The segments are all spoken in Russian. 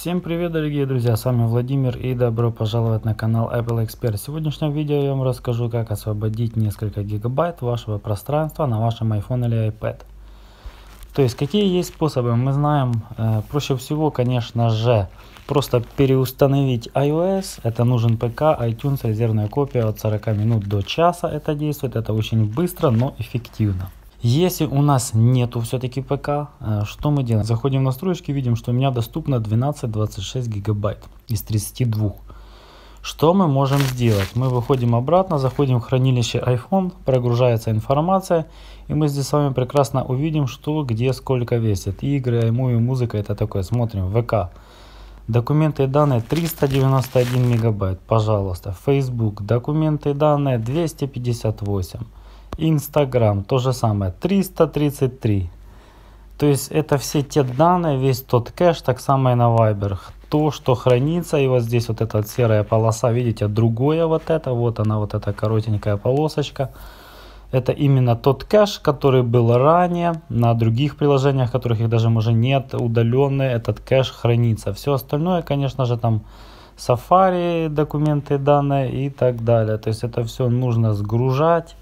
Всем привет дорогие друзья, с вами Владимир и добро пожаловать на канал Apple Expert. В сегодняшнем видео я вам расскажу как освободить несколько гигабайт вашего пространства на вашем iPhone или iPad. То есть какие есть способы, мы знаем, э, проще всего конечно же просто переустановить iOS, это нужен ПК, iTunes, резервная копия от 40 минут до часа это действует, это очень быстро, но эффективно. Если у нас нету все-таки ПК, э, что мы делаем? Заходим в настройки, видим, что у меня доступно 12-26 гигабайт из 32. Что мы можем сделать? Мы выходим обратно, заходим в хранилище iPhone, прогружается информация, и мы здесь с вами прекрасно увидим, что где сколько весит. Игры, iMovie, музыка, это такое. Смотрим, ВК. Документы и данные 391 мегабайт, пожалуйста. Facebook, документы и данные 258. Инстаграм то же самое 333. То есть это все те данные, весь тот кэш, так само и на Viber. То, что хранится, и вот здесь вот эта серая полоса, видите, другое вот это, вот она, вот эта коротенькая полосочка. Это именно тот кэш, который был ранее на других приложениях, которых их даже уже нет, удаленный, этот кэш хранится. Все остальное, конечно же, там Safari, документы, данные и так далее. То есть это все нужно сгружать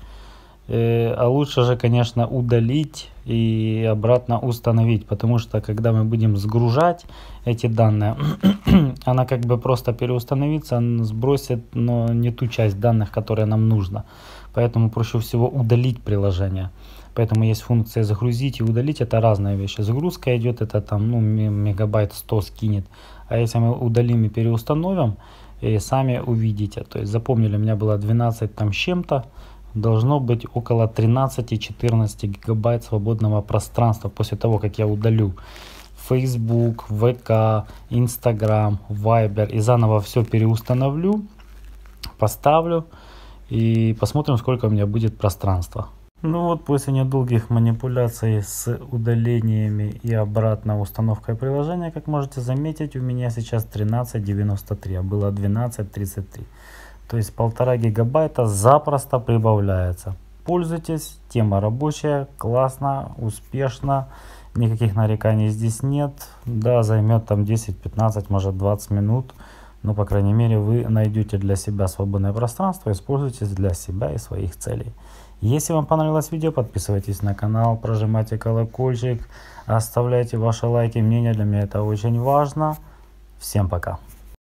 а лучше же, конечно, удалить и обратно установить, потому что когда мы будем сгружать эти данные, она как бы просто переустановится, сбросит, но не ту часть данных, которая нам нужна. Поэтому проще всего удалить приложение. Поэтому есть функция загрузить и удалить, это разные вещи. Загрузка идет, это там ну, мегабайт 100 скинет. А если мы удалим и переустановим, и сами увидите. То есть запомнили, у меня было 12 там чем-то, должно быть около 13-14 гигабайт свободного пространства после того, как я удалю Facebook, VK, Instagram, Viber и заново все переустановлю, поставлю и посмотрим, сколько у меня будет пространства. Ну вот после недолгих манипуляций с удалениями и обратно установкой приложения, как можете заметить, у меня сейчас 13.93, а было 12.33. То есть полтора гигабайта запросто прибавляется. Пользуйтесь, тема рабочая, классно, успешно. Никаких нареканий здесь нет. Да, займет там 10-15, может 20 минут. Но, по крайней мере, вы найдете для себя свободное пространство, используйте для себя и своих целей. Если вам понравилось видео, подписывайтесь на канал, прожимайте колокольчик, оставляйте ваши лайки, мнения, для меня это очень важно. Всем пока!